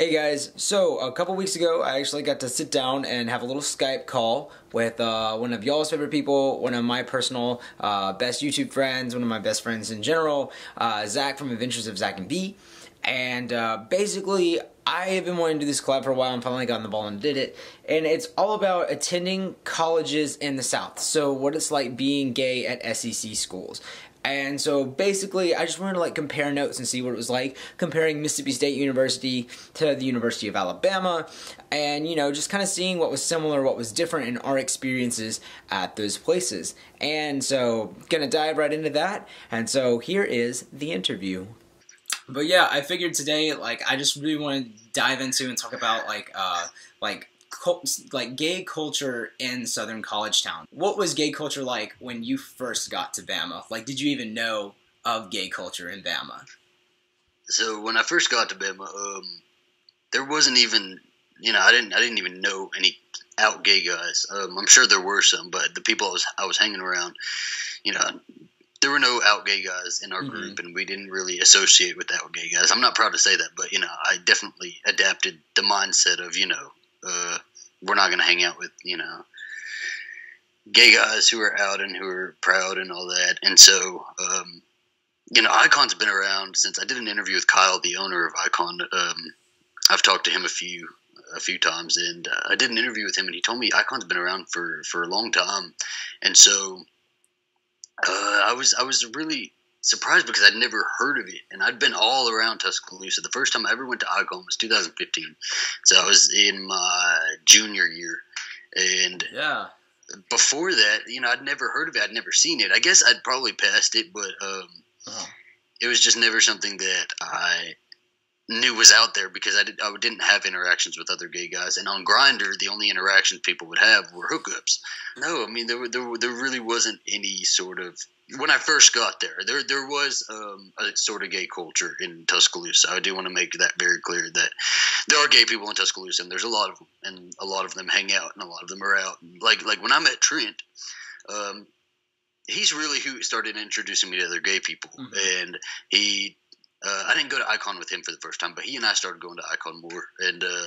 Hey guys, so a couple weeks ago, I actually got to sit down and have a little Skype call with uh, one of y'all's favorite people, one of my personal uh, best YouTube friends, one of my best friends in general, uh, Zach from Adventures of Zach and B. And uh, basically, I have been wanting to do this collab for a while and finally got on the ball and did it. And it's all about attending colleges in the South. So, what it's like being gay at SEC schools. And so basically, I just wanted to like compare notes and see what it was like comparing Mississippi State University to the University of Alabama, and you know, just kind of seeing what was similar, what was different in our experiences at those places. And so, gonna dive right into that. And so, here is the interview. But yeah, I figured today, like, I just really want to dive into and talk about like, uh, like like gay culture in Southern College Town. What was gay culture like when you first got to Bama? Like, did you even know of gay culture in Bama? So when I first got to Bama, um, there wasn't even you know I didn't I didn't even know any out gay guys. Um, I'm sure there were some, but the people I was I was hanging around, you know, there were no out gay guys in our mm-hmm. group, and we didn't really associate with out gay guys. I'm not proud to say that, but you know, I definitely adapted the mindset of you know, uh, we're not going to hang out with you know gay guys who are out and who are proud and all that. And so, um, you know, Icon's been around since I did an interview with Kyle, the owner of Icon. Um, I've talked to him a few a few times, and uh, I did an interview with him, and he told me Icon's been around for for a long time. And so, uh, I was I was really surprised because I'd never heard of it, and I'd been all around Tuscaloosa. The first time I ever went to Icon was 2015, so I was in my junior year, and yeah. Before that, you know, I'd never heard of it. I'd never seen it. I guess I'd probably passed it, but um, uh-huh. it was just never something that I knew was out there because I, did, I didn't have interactions with other gay guys. And on Grindr, the only interactions people would have were hookups. No, I mean there there, there really wasn't any sort of when I first got there. There there was um, a sort of gay culture in Tuscaloosa. I do want to make that very clear that there are gay people in Tuscaloosa, and there's a lot of them, and a lot of them hang out, and a lot of them are out. Like like when I met Trent. Um, he's really who started introducing me to other gay people, mm-hmm. and he uh, I didn't go to Icon with him for the first time, but he and I started going to Icon more, and uh,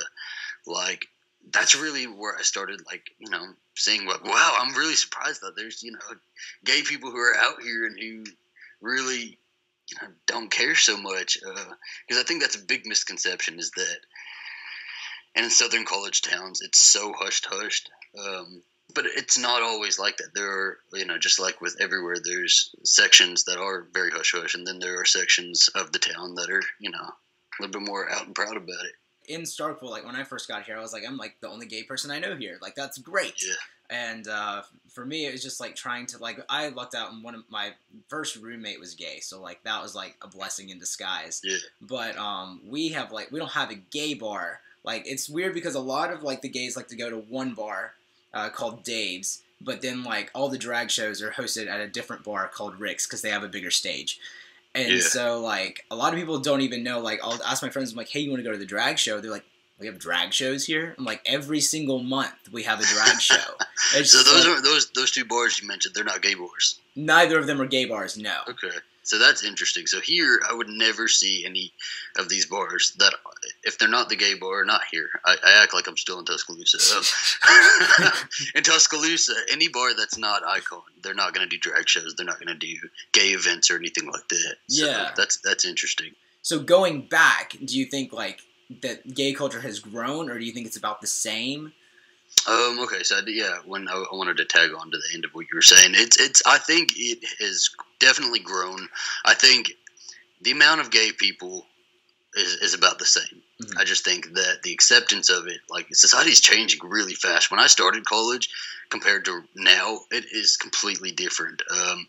like that's really where I started, like you know, seeing like, wow, I'm really surprised that there's you know, gay people who are out here and who really you know don't care so much, because uh, I think that's a big misconception is that, and in southern college towns, it's so hushed hushed. Um, but it's not always like that. There are, you know, just like with everywhere, there's sections that are very hush hush, and then there are sections of the town that are, you know, a little bit more out and proud about it. In Starkville, like when I first got here, I was like, I'm like the only gay person I know here. Like that's great. Yeah. And uh, for me, it was just like trying to like I lucked out, and one of my first roommate was gay, so like that was like a blessing in disguise. Yeah. But um, we have like we don't have a gay bar. Like it's weird because a lot of like the gays like to go to one bar uh, called Dave's, but then like all the drag shows are hosted at a different bar called Rick's because they have a bigger stage. And yeah. so like a lot of people don't even know. Like I'll ask my friends, I'm like, "Hey, you want to go to the drag show?" They're like, "We have drag shows here." I'm like, "Every single month we have a drag show." so those like, are those those two bars you mentioned. They're not gay bars. Neither of them are gay bars. No. Okay. So that's interesting. So here, I would never see any of these bars that, if they're not the gay bar, not here. I, I act like I'm still in Tuscaloosa. in Tuscaloosa, any bar that's not Icon, they're not going to do drag shows. They're not going to do gay events or anything like that. So yeah, that's that's interesting. So going back, do you think like that gay culture has grown, or do you think it's about the same? Um, okay, so yeah, when I, I, wanted to tag on to the end of what you were saying, it's it's. I think it has definitely grown. I think the amount of gay people is, is about the same. Mm-hmm. I just think that the acceptance of it, like society's changing really fast. When I started college, compared to now, it is completely different. Um,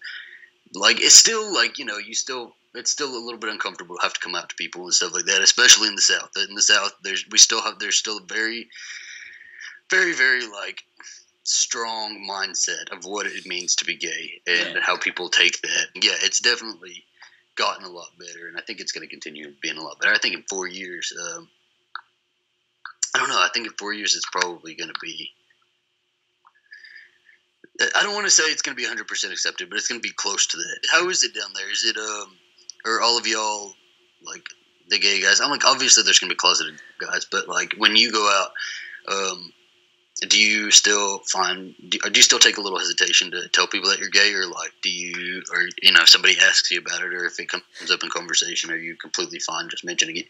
like it's still like you know you still it's still a little bit uncomfortable to have to come out to people and stuff like that, especially in the South. In the South, there's we still have there's still a very very, very like strong mindset of what it means to be gay and yeah. how people take that. Yeah, it's definitely gotten a lot better, and I think it's going to continue being a lot better. I think in four years, um, I don't know. I think in four years, it's probably going to be. I don't want to say it's going to be 100% accepted, but it's going to be close to that. How is it down there? Is it um, or all of y'all like the gay guys. I'm like, obviously there's gonna be closeted guys, but like when you go out, um, do you still find do, do you still take a little hesitation to tell people that you're gay, or like do you, or you know, if somebody asks you about it, or if it comes up in conversation, are you completely fine just mentioning it?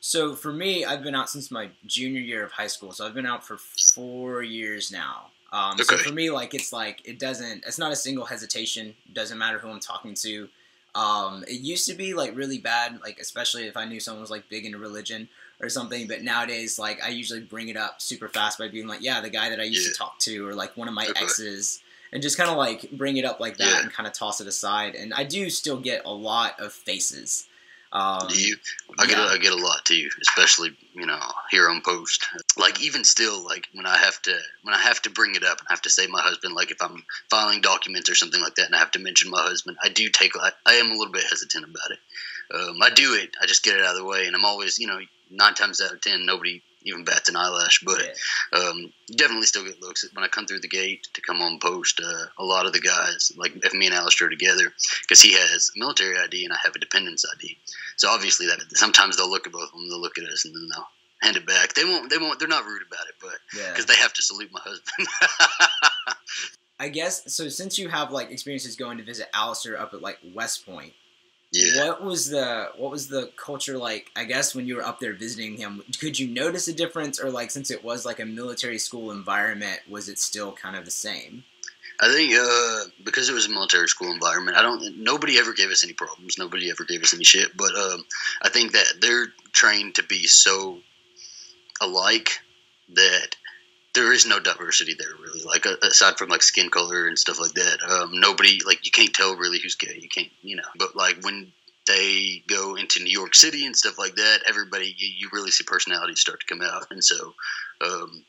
So for me, I've been out since my junior year of high school, so I've been out for four years now. Um, okay. So for me, like it's like it doesn't. It's not a single hesitation. It doesn't matter who I'm talking to. Um, it used to be like really bad, like especially if I knew someone was like big into religion or something. But nowadays, like I usually bring it up super fast by being like, "Yeah, the guy that I used yeah. to talk to," or like one of my okay. exes, and just kind of like bring it up like that yeah. and kind of toss it aside. And I do still get a lot of faces um, Do you? I get yeah. a, I get a lot too, especially you know here on post. Like even still, like when I have to when I have to bring it up and I have to say my husband, like if I'm filing documents or something like that, and I have to mention my husband, I do take. I, I am a little bit hesitant about it. Um, I do it. I just get it out of the way, and I'm always you know nine times out of ten nobody even bats an eyelash. But yeah. um, definitely still get looks when I come through the gate to come on post. Uh, a lot of the guys, like if me and Alistair are together, because he has a military ID and I have a dependence ID. So obviously that sometimes they'll look at both of them, they'll look at us, and then they'll hand it back. They won't. They won't. They're not rude about it, but because yeah. they have to salute my husband. I guess so. Since you have like experiences going to visit Alistair up at like West Point, yeah. What was the what was the culture like? I guess when you were up there visiting him, could you notice a difference, or like since it was like a military school environment, was it still kind of the same? I think uh, because it was a military school environment, I don't. Nobody ever gave us any problems. Nobody ever gave us any shit. But um, I think that they're trained to be so alike that there is no diversity there really. Like aside from like skin color and stuff like that um, nobody like you can't tell really who's gay. You can't you know. But like when they go into new york city and stuff like that everybody you, really see personalities start to come out. And so um,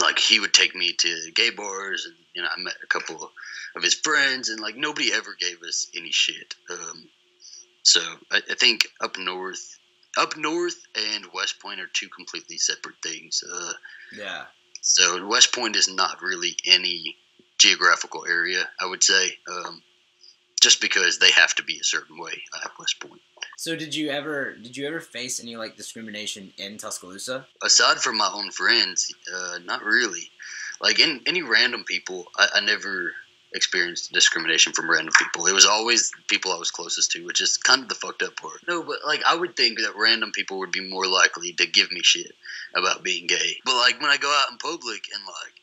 like he would take me to gay bars and you know i met a couple of his friends and like nobody ever gave us any shit. Um, so I, I think up north up north and West Point are two completely separate things. Uh, yeah. So West Point is not really any geographical area, I would say, um, just because they have to be a certain way at West Point. So did you ever did you ever face any like discrimination in Tuscaloosa? Aside from my own friends, uh, not really. Like in any random people, I, I never experienced discrimination from random people. It was always people I was closest to, which is kind of the fucked up part. No, but like I would think that random people would be more likely to give me shit about being gay. But like when I go out in public and like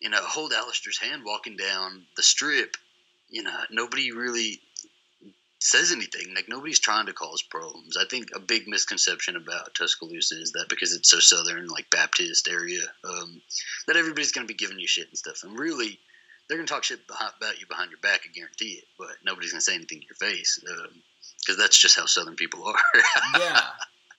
you know hold Alistair's hand walking down the strip, you know nobody really says anything. Like nobody's trying to cause problems. I think a big misconception about Tuscaloosa is that because it's so southern, like Baptist area, um, that everybody's going to be giving you shit and stuff. And really, they're gonna talk shit about you behind your back. I guarantee it. But nobody's gonna say anything to your face because um, that's just how Southern people are. yeah,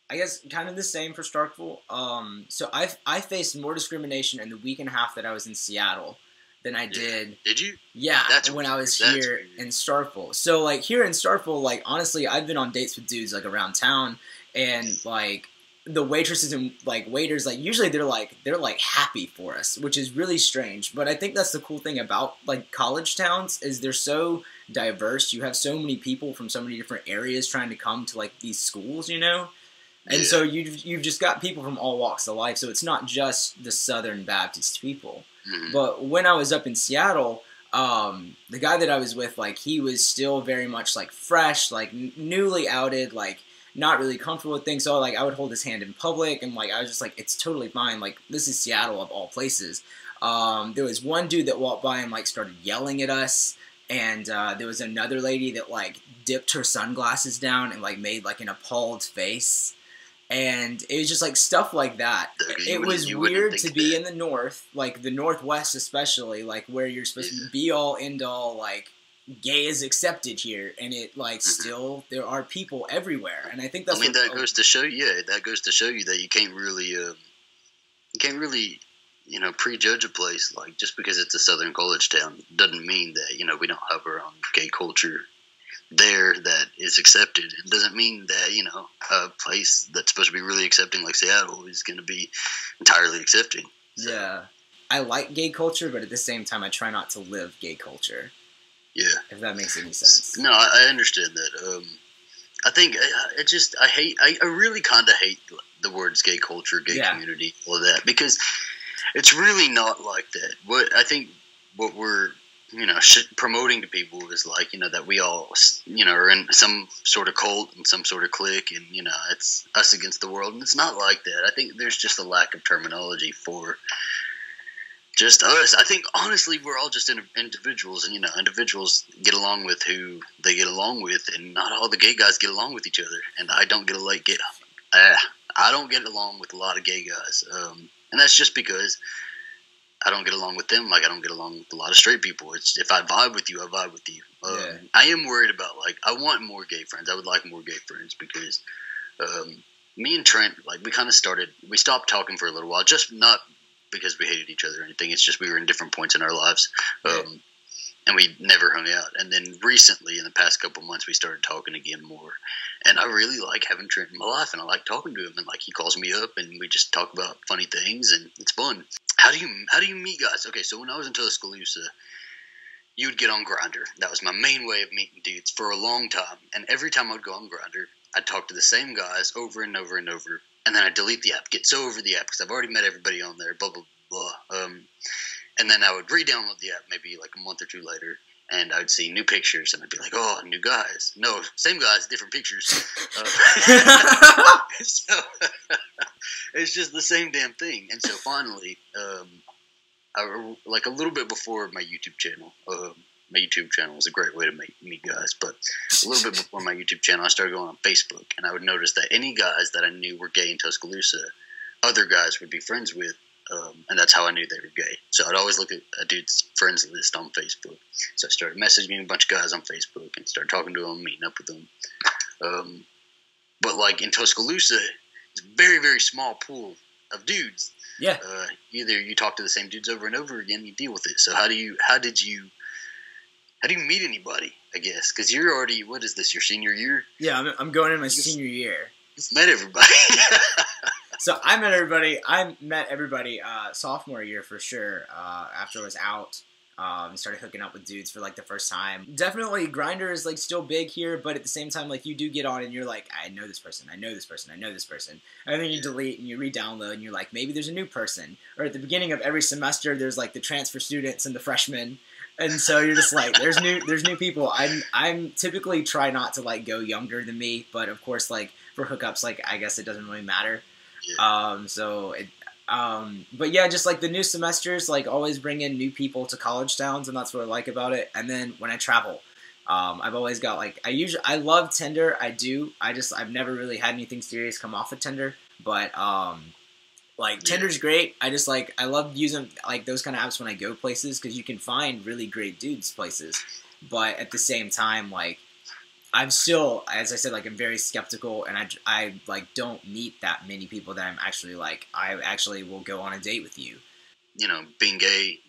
I guess kind of the same for Starkville. Um, so I I faced more discrimination in the week and a half that I was in Seattle than I did. Did you? Yeah, that's when weird. I was that's here weird. in Starkville. So like here in Starkville, like honestly, I've been on dates with dudes like around town, and like the waitresses and like waiters like usually they're like they're like happy for us which is really strange but i think that's the cool thing about like college towns is they're so diverse you have so many people from so many different areas trying to come to like these schools you know and yeah. so you've, you've just got people from all walks of life so it's not just the southern baptist people mm-hmm. but when i was up in seattle um, the guy that i was with like he was still very much like fresh like n- newly outed like not really comfortable with things. So like I would hold his hand in public, and like I was just like, it's totally fine. Like this is Seattle of all places. Um, there was one dude that walked by and like started yelling at us, and uh, there was another lady that like dipped her sunglasses down and like made like an appalled face. And it was just like stuff like that. You it was weird to be that. in the north, like the northwest especially, like where you're supposed yeah. to be all end all like gay is accepted here and it like mm-hmm. still there are people everywhere and i think that's i mean that goes to show you yeah that goes to show you that you can't really uh, you can't really you know prejudge a place like just because it's a southern college town doesn't mean that you know we don't have our own gay culture there that is accepted it doesn't mean that you know a place that's supposed to be really accepting like seattle is going to be entirely accepting so. yeah i like gay culture but at the same time i try not to live gay culture yeah. If that makes any sense. No, I, I understand that. Um, I think it just I hate I, I really kind of hate the words gay culture, gay yeah. community, all of that because it's really not like that. What I think what we're you know promoting to people is like you know that we all you know are in some sort of cult and some sort of clique and you know it's us against the world and it's not like that i think there's just a lack of terminology for just us i think honestly we're all just individuals and you know individuals get along with who they get along with and not all the gay guys get along with each other and i don't get a like get uh, i don't get along with a lot of gay guys um, and that's just because I don't get along with them like I don't get along with a lot of straight people. It's if I vibe with you, I vibe with you. Um, yeah. I am worried about like I want more gay friends. I would like more gay friends because um, me and Trent like we kind of started. We stopped talking for a little while, just not because we hated each other or anything. It's just we were in different points in our lives. Um, and we never hung out. And then recently, in the past couple months, we started talking again more. And I really like having Trent in my life, and I like talking to him. And like he calls me up, and we just talk about funny things, and it's fun. How do you how do you meet guys? Okay, so when I was in Tuscaloosa, you would get on Grindr. That was my main way of meeting dudes for a long time. And every time I'd go on Grindr, I'd talk to the same guys over and over and over. And then I'd delete the app, get so over the app because I've already met everybody on there. Blah blah blah. Um, and then I would re-download the app maybe like a month or two later, and I would see new pictures, and I'd be like, "Oh, new guys." No, same guys, different pictures. Uh, so it's just the same damn thing. And so finally, um, I, like a little bit before my YouTube channel, um, my YouTube channel was a great way to meet, meet guys. But a little bit before my YouTube channel, I started going on Facebook, and I would notice that any guys that I knew were gay in Tuscaloosa, other guys would be friends with um, and that's how I knew they were gay. So I'd always look at a dude's friends list on Facebook. So I started messaging a bunch of guys on Facebook and started talking to them, meeting up with them. Um, but like in Tuscaloosa, it's a very very small pool of dudes. Yeah. Uh, either you talk to the same dudes over and over again, you deal with it. So how do you? How did you? How do you meet anybody? I guess because you're already. What is this? Your senior year? Yeah, I'm, I'm going in my senior year. You've met everybody. so I met everybody. I met everybody uh, sophomore year for sure. Uh, after I was out, um, started hooking up with dudes for like the first time. Definitely, Grindr is like still big here, but at the same time, like you do get on and you're like, I know this person, I know this person, I know this person, and then you delete and you re-download and you're like, maybe there's a new person. Or at the beginning of every semester, there's like the transfer students and the freshmen. And so you're just like, there's new, there's new people. I'm, I'm typically try not to like go younger than me, but of course, like for hookups, like I guess it doesn't really matter. Um, so it, um, but yeah, just like the new semesters, like always bring in new people to college towns, and that's what I like about it. And then when I travel, um, I've always got like I usually I love Tinder. I do. I just I've never really had anything serious come off of Tinder, but um, like yeah. Tinder's great. I just like I love using like those kind of apps when I go places because you can find really great dudes places. But at the same time, like I'm still, as I said, like I'm very skeptical, and I, I like don't meet that many people that I'm actually like I actually will go on a date with you. You know, being gay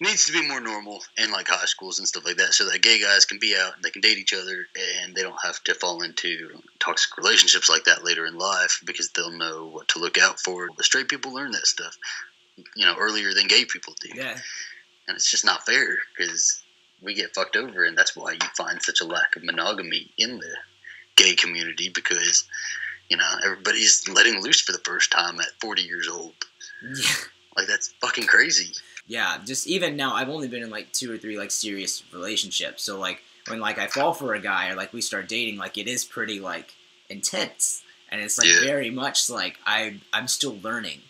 needs to be more normal in like high schools and stuff like that, so that gay guys can be out and they can date each other, and they don't have to fall into toxic relationships like that later in life because they'll know what to look out for. The straight people learn that stuff, you know, earlier than gay people do. Yeah, and it's just not fair because we get fucked over, and that's why you find such a lack of monogamy in the gay community because you know everybody's letting loose for the first time at 40 years old. Yeah. Like that's fucking crazy. Yeah, just even now, I've only been in like two or three like serious relationships. So like when like I fall for a guy or like we start dating, like it is pretty like intense, and it's like yeah. very much like I I'm still learning,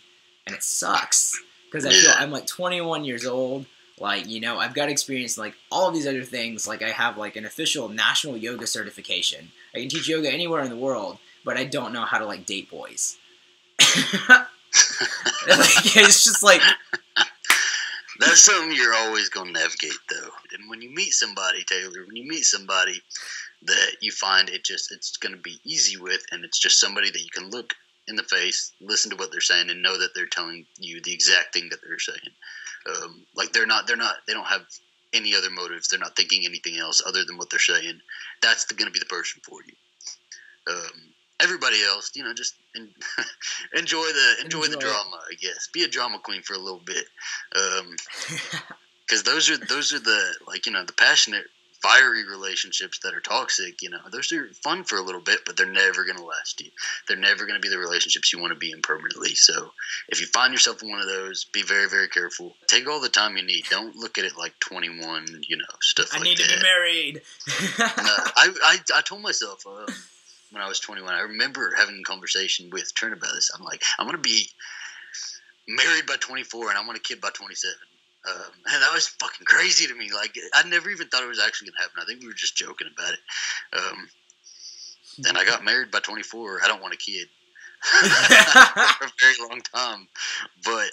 and it sucks because I feel I'm like 21 years old. Like, you know, I've got experience in, like all of these other things. Like, I have like an official national yoga certification. I can teach yoga anywhere in the world, but I don't know how to like date boys. like, it's just like that's something you're always going to navigate, though. And when you meet somebody, Taylor, when you meet somebody that you find it just it's going to be easy with, and it's just somebody that you can look in the face, listen to what they're saying, and know that they're telling you the exact thing that they're saying. Um, like they're not, they're not, they don't have any other motives. They're not thinking anything else other than what they're saying. That's going to be the person for you. Um, everybody else, you know, just in, enjoy the enjoy, enjoy, the drama. I guess be a drama queen for a little bit, because um, those are those are the like you know the passionate fiery relationships that are toxic, you know, those are fun for a little bit, but they're never going to last you. They're never going to be the relationships you want to be in permanently. So if you find yourself in one of those, be very, very careful. Take all the time you need. Don't look at it like 21, you know, stuff I like need that. to be married. uh, I, I, I told myself uh, when I was 21, I remember having a conversation with Trent about this. I'm like, I'm going to be married by 24 and I want a kid by 27. Um, and that was fucking crazy to me. Like, I never even thought it was actually going to happen. I think we were just joking about it. Um, and I got married by 24. I don't want a kid for a very long time. But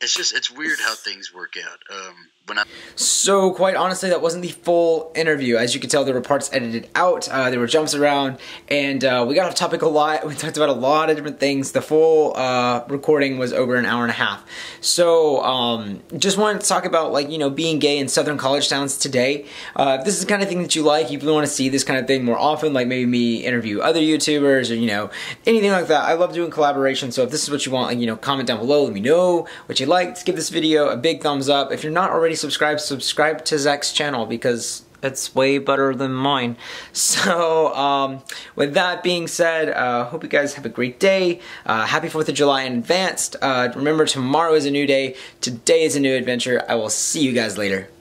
it's just, it's weird how things work out. Um, when I So, quite honestly, that wasn't the full interview. As you can tell, there were parts edited out, uh, there were jumps around, and uh, we got off topic a lot. We talked about a lot of different things. The full uh, recording was over an hour and a half. So, um, just wanted to talk about, like, you know, being gay in southern college towns today. Uh, if this is the kind of thing that you like, you want to see this kind of thing more often, like maybe me interview other YouTubers or, you know, anything like that. I love doing collaboration, so if this is what you want, like, you know, comment down below, let me know what you liked. Give this video a big thumbs up. If you're not already subscribed, subscribe to Zach's channel because it's way better than mine. So, um, with that being said, uh, hope you guys have a great day. Uh, happy 4th of July in advance. Uh, remember, tomorrow is a new day. Today is a new adventure. I will see you guys later.